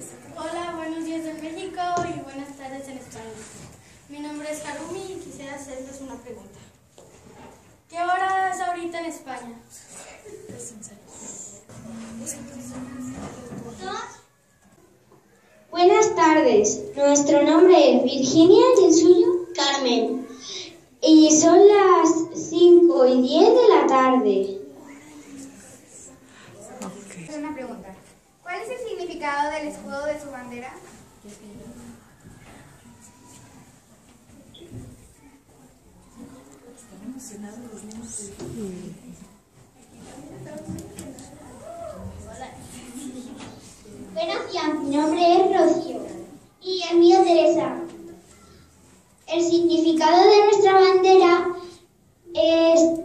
Hola, buenos días en México y buenas tardes en España. Mi nombre es Harumi y quisiera hacerles una pregunta. ¿Qué hora es ahorita en España? Buenas tardes, nuestro nombre es Virginia y el suyo Carmen. Y son las 5 y 10 de la tarde. Hacer una pregunta. ¿Cuál es el significado del escudo de su bandera? Buenos días, mi nombre es Rocío y el mío Teresa. El significado de nuestra bandera es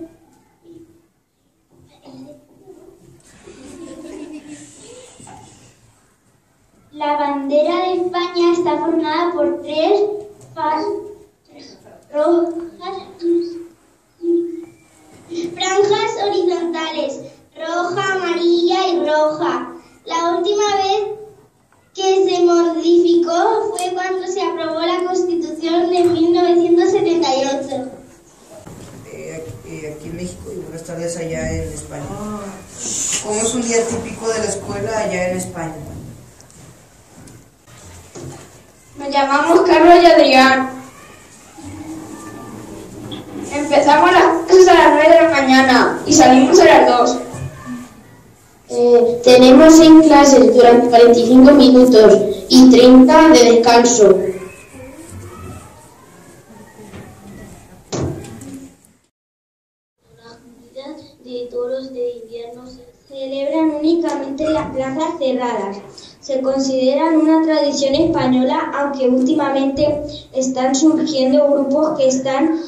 La bandera de España está formada por tres rojas franjas horizontales, roja, amarilla y roja. La última vez que se modificó fue cuando se aprobó la Constitución de 1978. eh, eh, aquí en México y buenas tardes allá en España. ¿Cómo es un día típico de la escuela allá en España? Nos llamamos Carlos y Adrián. Empezamos las clases a las 9 de la mañana y salimos a las 2. tenemos en clases durante 45 minutos y 30 de descanso. Las comidas de toros de invierno se celebran únicamente en las plazas cerradas. Se consideran una tradición española, aunque últimamente están surgiendo grupos que están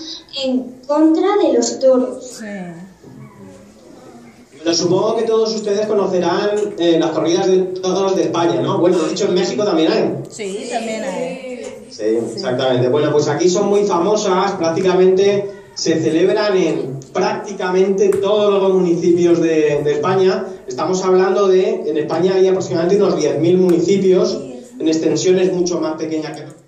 en contra de los toros. Pero supongo que todos ustedes conocerán eh, las corridas de toros de España, ¿no? Bueno, de hecho en México también hay. Sí, también hay. Sí, exactamente. Bueno, pues aquí son muy famosas, prácticamente se celebran en prácticamente todos los municipios de, de España. Estamos hablando de, en España hay aproximadamente unos 10.000 municipios, en extensiones mucho más pequeñas que México.